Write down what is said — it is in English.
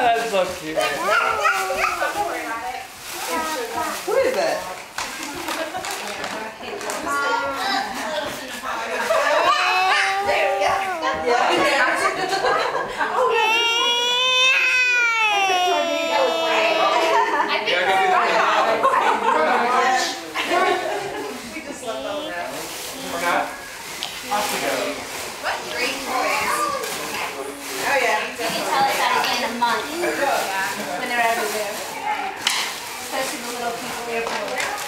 That's so cute. Who is it? I think We just left all that. Off we go. What great toys. Oh, yeah yeah, when they're everywhere, especially the little people here.